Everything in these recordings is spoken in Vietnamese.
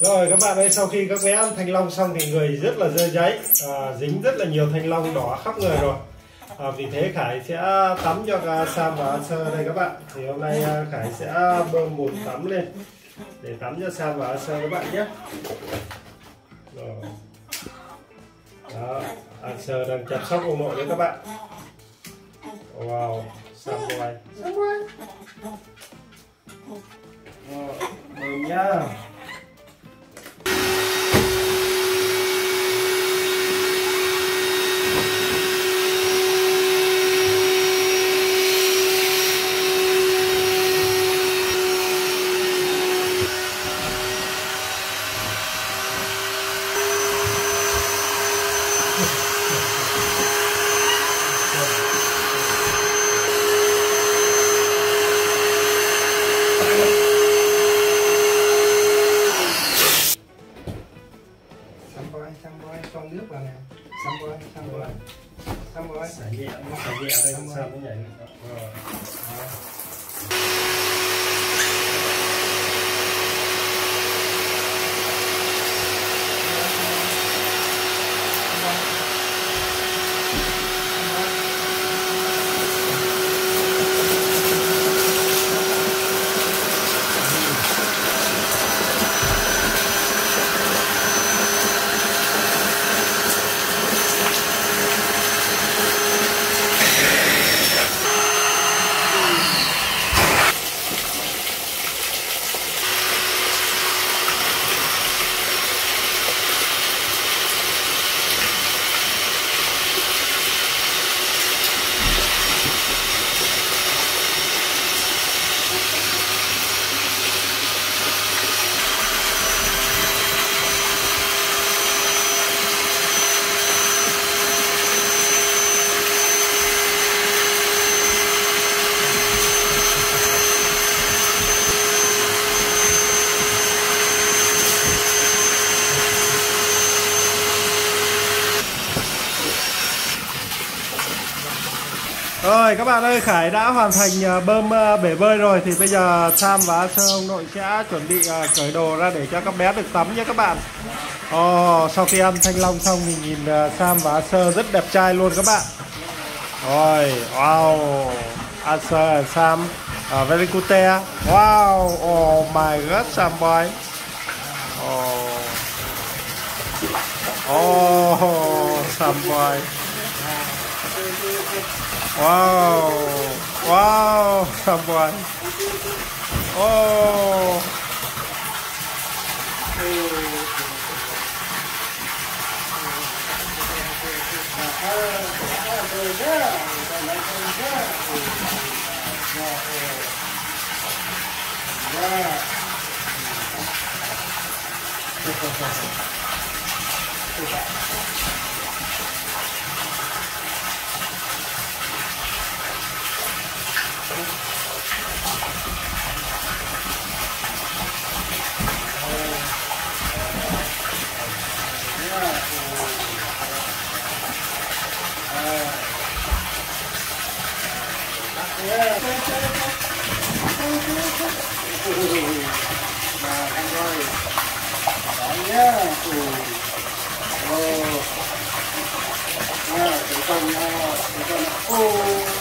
Rồi các bạn ơi, sau khi các bé ăn thanh long xong thì người rất là rơi giấy, à, dính rất là nhiều thanh long đỏ khắp người rồi. À, vì thế Khải sẽ tắm cho Sam và Sơ đây các bạn. Thì hôm nay à, Khải sẽ bơm bùn tắm lên để tắm cho Sam và Sơ các bạn nhé. Rồi. Đó, An Sơ đang chăm sóc ông nội đấy các bạn. Wow, Sam boy. Sam. Bơm nhá. Rồi các bạn ơi, Khải đã hoàn thành ờ, bơm ờ, bể bơi rồi. Thì bây giờ Sam và Sơ ông nội sẽ chuẩn bị ờ, cởi đồ ra để cho các bé được tắm nhé các bạn. Ồ, Sau khi ăn thanh long xong thì nhìn Sam và Sơ rất đẹp trai luôn các bạn. Rồi, wow à, asher and à, Sam uh, very good there. Wow, oh my god Sam boy. Oh, oh Sam boy. Wow. Wow, ampun. Oh. Mà anh ơi Đấy nhá Ừ Ồ Nào, tụi con Tụi con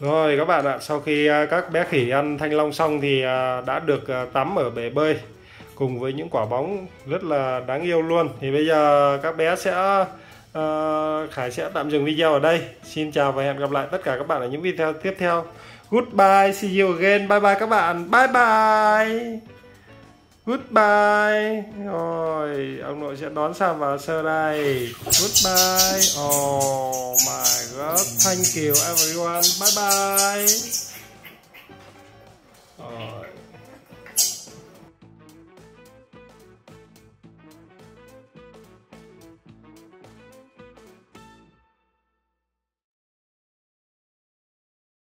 Rồi các bạn ạ, sau khi à, các bé khỉ ăn thanh long xong thì à, đã được à, tắm ở bể bơi cùng với những quả bóng rất là đáng yêu luôn. Thì bây giờ các bé sẽ uh, Khải sẽ tạm dừng video ở đây. Xin chào và hẹn gặp lại tất cả các bạn ở những video tiếp theo. Goodbye see you again. Bye bye các bạn. Bye bye. Goodbye. Rồi ông nội sẽ đón Sam vào sơ đây. Goodbye. Oh my god thank you everyone. Bye bye.